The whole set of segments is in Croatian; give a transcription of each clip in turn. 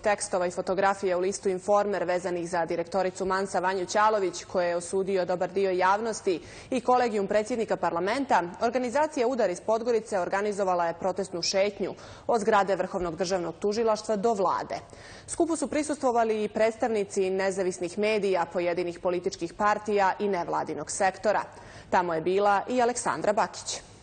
tekstova i fotografije u listu Informer vezanih za direktoricu Mansa Vanju Ćalović, koje je osudio dobar dio javnosti i kolegijum predsjednika parlamenta, organizacija Udar iz Podgorice organizovala je protestnu šetnju od zgrade Vrhovnog državnog tužilaštva do vlade. Skupu su prisustvovali i predstavnici nezavisnih medija, pojedinih političkih partija i nevladinog sektora. Tamo je bila i Aleksandra Bakić.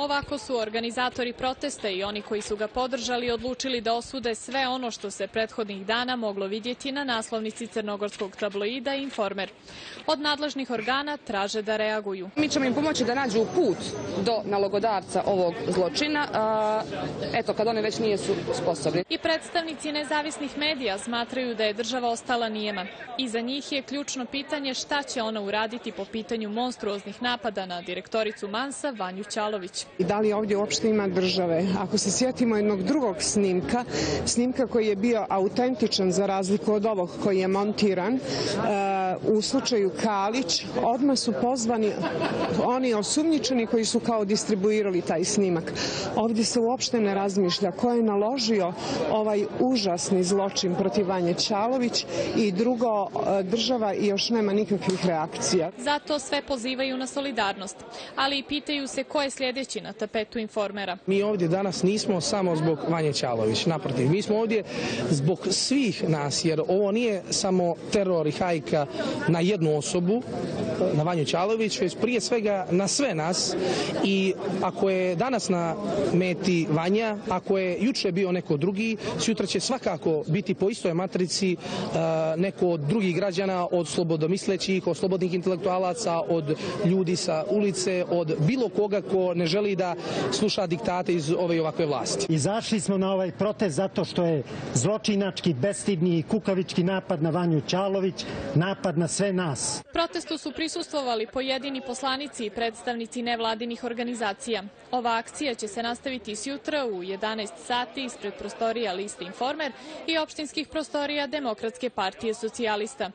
Ovako su organizatori protesta i oni koji su ga podržali odlučili da osude sve ono što se prethodnih dana moglo vidjeti na naslovnici crnogorskog tabloida Informer. Od nadležnih organa traže da reaguju. Mi ćemo im pomoći da nađu put do nalogodarca ovog zločina, eto kad oni već nisu sposobni. I predstavnici nezavisnih medija smatraju da je država ostala nijema. I za njih je ključno pitanje šta će ona uraditi po pitanju monstruoznih napada na direktoricu Mansa Vanju Ćalović i da li ovdje uopšte ima države. Ako se sjetimo jednog drugog snimka, snimka koji je bio autentičan za razliku od ovog koji je montiran, e, u slučaju Kalić, odmah su pozvani oni osumnjičeni koji su kao distribuirali taj snimak. Ovdje se uopšte ne razmišlja ko je naložio ovaj užasni zločin protiv Vanje Ćalović i drugo, e, država još nema nikakvih reakcija. Zato sve pozivaju na solidarnost, ali i pitaju se ko je sljedeći na tapetu informera. Mi ovdje danas nismo samo zbog Vanje Ćalović, naprotiv. Mi smo ovdje zbog svih nas, jer ovo nije samo teror i hajka na jednu osobu, na Vanju Ćalović, već prije svega na sve nas i ako je danas na meti Vanja, ako je juče bio neko drugi, sutra će svakako biti po istoj matrici uh, neko od drugih građana, od slobodomislećih, od slobodnih intelektualaca, od ljudi sa ulice, od bilo koga ko ne želi da sluša diktate iz ove i ovakve vlasti. Izašli smo na ovaj protest zato što je zločinački, bestidni i kukavički napad na Vanju Ćalović, napad na sve nas. Protestu su prisustvovali pojedini poslanici i predstavnici nevladinih organizacija. Ova akcija će se nastaviti sjutra u 11 sati ispred prostorija Liste Informer i opštinskih prostorija Demokratske partije socijalista.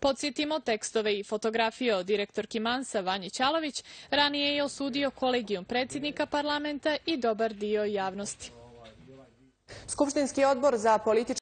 Podsjetimo tekstove i fotografije od direktorki Mansa Vanji Ćalović, ranije je osudio kolegijum predsjednika parlamenta i dobar dio javnosti. Skupštinski odbor za političke